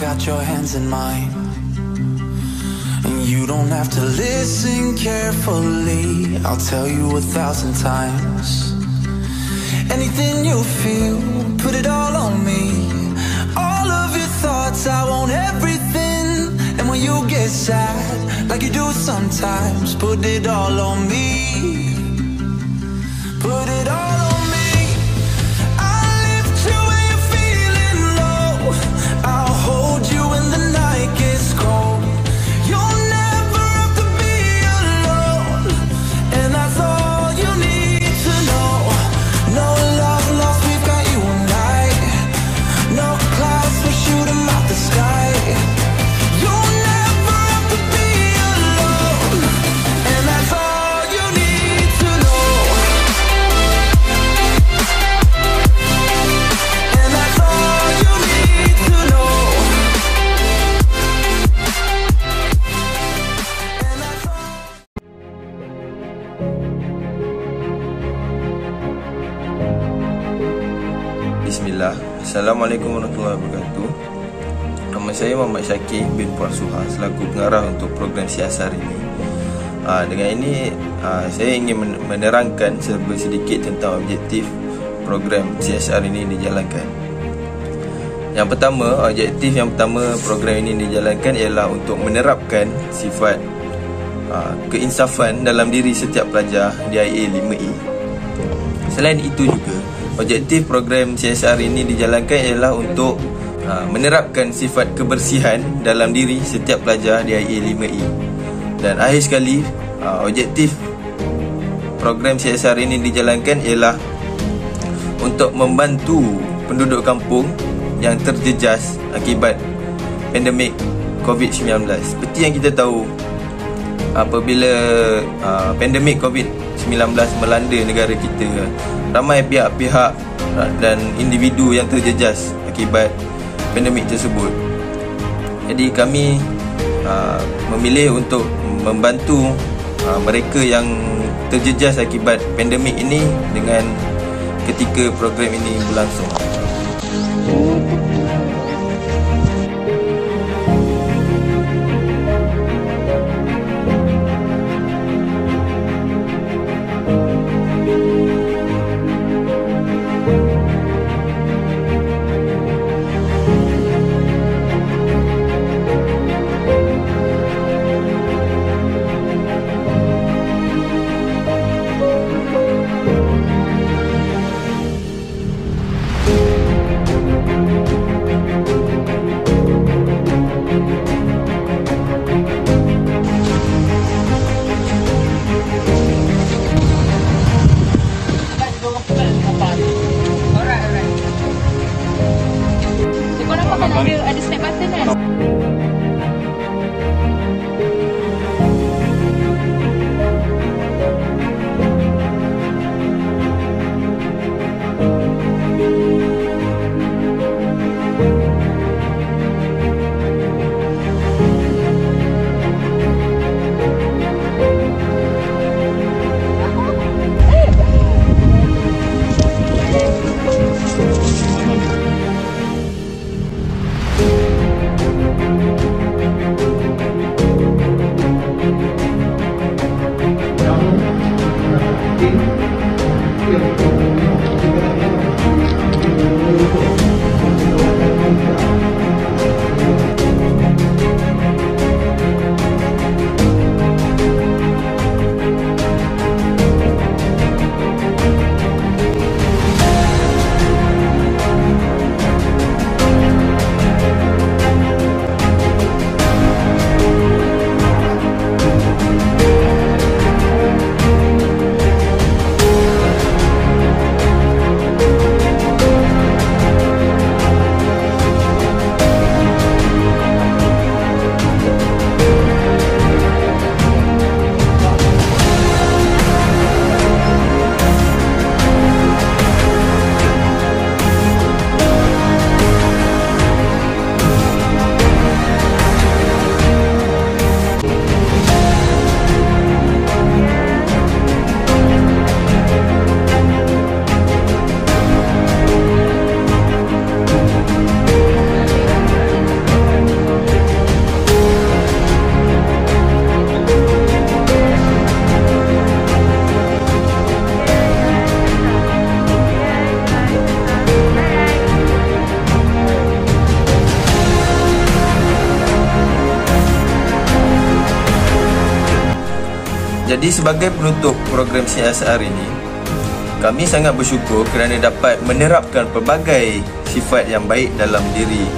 got your hands in mine. And you don't have to listen carefully. I'll tell you a thousand times. Anything you feel, put it all on me. All of your thoughts, I want everything. And when you get sad, like you do sometimes, put it all on me. Bismillah Assalamualaikum warahmatullahi wabarakatuh. Nama saya Muhammad Syakir bin Puan Suha Selaku pengarah untuk program siasar ini. Ha, Dengan ini ha, Saya ingin men- menerangkan serba sedikit tentang objektif program CSR ini dijalankan. Yang pertama, objektif yang pertama program ini dijalankan ialah untuk menerapkan sifat ha, keinsafan dalam diri setiap pelajar di IA 5E Selain itu juga, objektif program CSR ini dijalankan ialah untuk uh, menerapkan sifat kebersihan dalam diri setiap pelajar di IA 5E. Dan akhir sekali, uh, objektif program CSR ini dijalankan ialah untuk membantu penduduk kampung yang terjejas akibat pandemik COVID-19. Seperti yang kita tahu, apabila uh, pandemik COVID-19 melanda negara kita ramai pihak-pihak dan individu yang terjejas akibat pandemik tersebut. Jadi kami uh, memilih untuk membantu uh, mereka yang terjejas akibat pandemik ini dengan ketika program ini berlangsung Thế. Jadi sebagai penutup program CSR ini kami sangat bersyukur kerana dapat menerapkan pelbagai sifat yang baik dalam diri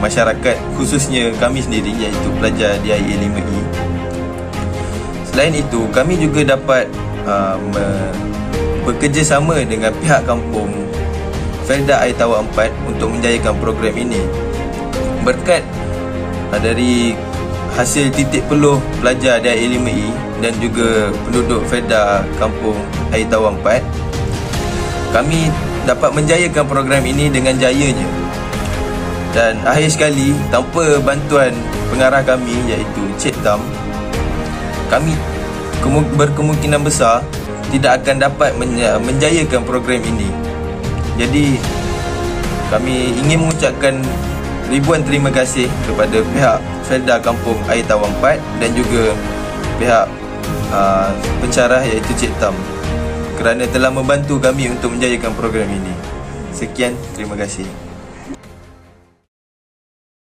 masyarakat khususnya kami sendiri iaitu pelajar DIA 5E selain itu kami juga dapat uh, bekerjasama dengan pihak kampung Felda Air Tawar 4 untuk menjayakan program ini. Berkat uh, dari hasil titik peluh pelajar dari A5E dan juga penduduk Felda Kampung Air Tawar 4 kami dapat menjayakan program ini dengan jayanya dan akhir sekali tanpa bantuan pengarah kami iaitu Cik Tam kami berkemungkinan besar tidak akan dapat menjayakan program ini. Jadi kami ingin mengucapkan ribuan terima kasih kepada pihak Felda Kampung Air Tawang 4 dan juga pihak uh, pencarah iaitu Cik Tam kerana telah membantu kami untuk menjayakan program ini. Sekian, terima kasih.